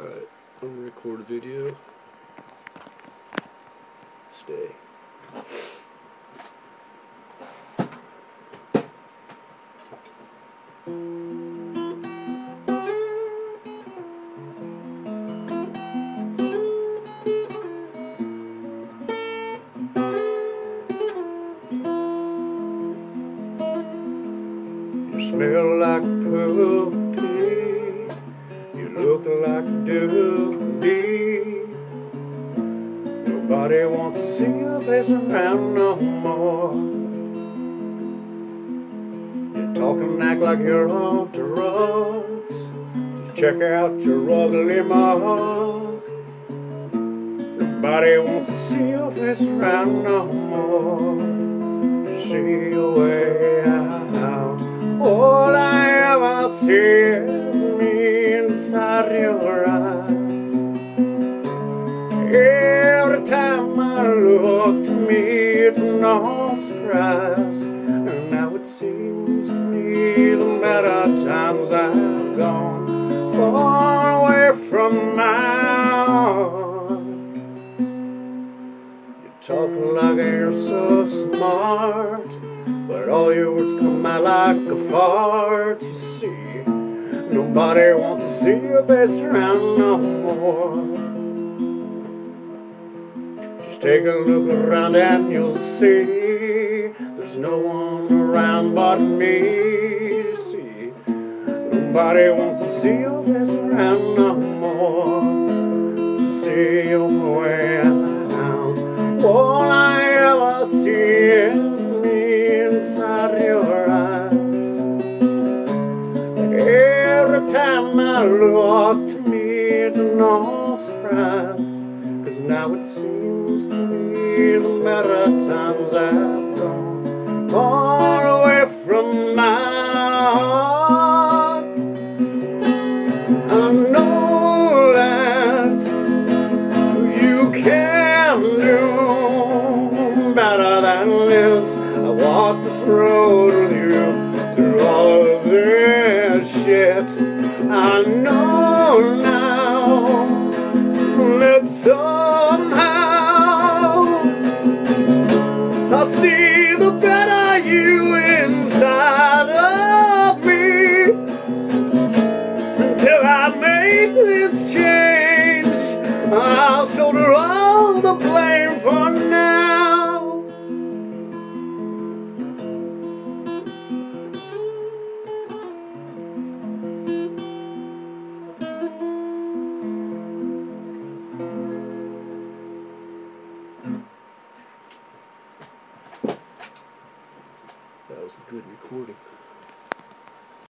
Alright, I'm gonna record a video. Stay. You smell like puppy. You look like a duty. Nobody wants to see your face around no more. You're talking act like you're on drugs. Just check out your ugly mark. Nobody wants to see your face around no more. See your way out. All I ever see me your eyes. Every time I look to me, it's no surprise. And now it seems to me the better times I've gone far away from my. You talk like you're so smart, but all your words come out like a fart. You see, nobody wants to see your face around no more. Just take a look around and you'll see there's no one around but me. See, nobody wants to see your face around no more. Just see your way to me, it's no surprise. Cause now it seems to me the better times have gone far away from my heart. I know that you can do better than this. I walked this road with you through all of this shit. I know somehow I'll see the better you inside of me until I make this change. I'll shoulder all the blame for now. Was a good recording.